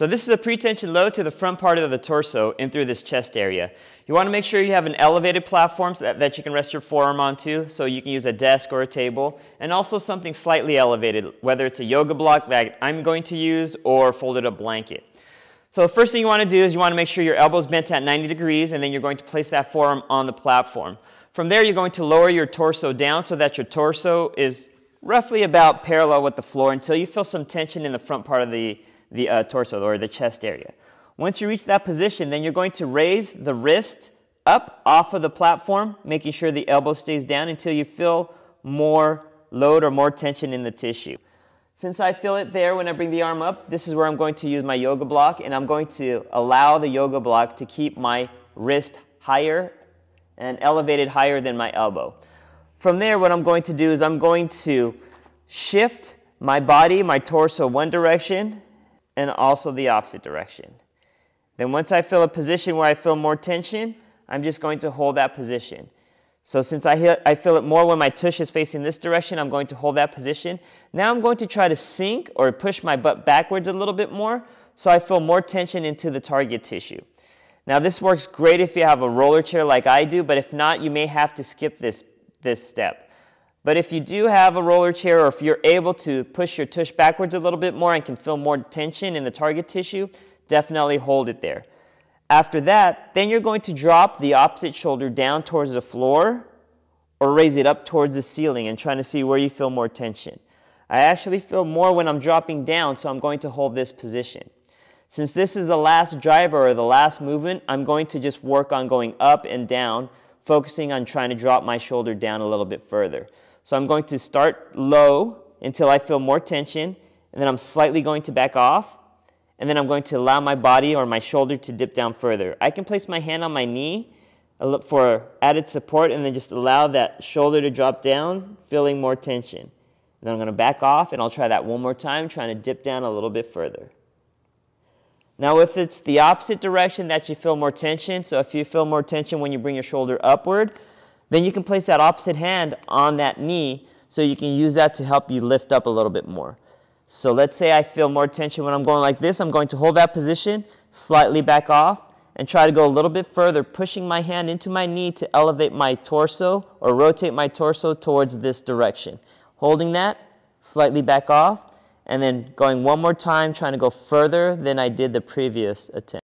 So this is a pretension load to the front part of the torso in through this chest area. You want to make sure you have an elevated platform that, that you can rest your forearm onto, so you can use a desk or a table, and also something slightly elevated, whether it's a yoga block that I'm going to use or folded up blanket. So the first thing you want to do is you want to make sure your elbow's bent at 90 degrees, and then you're going to place that forearm on the platform. From there, you're going to lower your torso down so that your torso is roughly about parallel with the floor until you feel some tension in the front part of the, the uh, torso or the chest area. Once you reach that position, then you're going to raise the wrist up off of the platform, making sure the elbow stays down until you feel more load or more tension in the tissue. Since I feel it there when I bring the arm up, this is where I'm going to use my yoga block and I'm going to allow the yoga block to keep my wrist higher and elevated higher than my elbow. From there, what I'm going to do is I'm going to shift my body, my torso one direction and also the opposite direction. Then once I feel a position where I feel more tension, I'm just going to hold that position. So since I, I feel it more when my tush is facing this direction, I'm going to hold that position. Now I'm going to try to sink or push my butt backwards a little bit more so I feel more tension into the target tissue. Now this works great if you have a roller chair like I do, but if not, you may have to skip this, this step. But if you do have a roller chair or if you're able to push your tush backwards a little bit more and can feel more tension in the target tissue, definitely hold it there. After that, then you're going to drop the opposite shoulder down towards the floor or raise it up towards the ceiling and trying to see where you feel more tension. I actually feel more when I'm dropping down, so I'm going to hold this position. Since this is the last driver or the last movement, I'm going to just work on going up and down, focusing on trying to drop my shoulder down a little bit further. So I'm going to start low until I feel more tension, and then I'm slightly going to back off, and then I'm going to allow my body or my shoulder to dip down further. I can place my hand on my knee for added support and then just allow that shoulder to drop down, feeling more tension. And then I'm going to back off, and I'll try that one more time, trying to dip down a little bit further. Now, if it's the opposite direction that you feel more tension, so if you feel more tension when you bring your shoulder upward, then you can place that opposite hand on that knee so you can use that to help you lift up a little bit more. So let's say I feel more tension when I'm going like this. I'm going to hold that position, slightly back off, and try to go a little bit further, pushing my hand into my knee to elevate my torso or rotate my torso towards this direction. Holding that, slightly back off, and then going one more time, trying to go further than I did the previous attempt.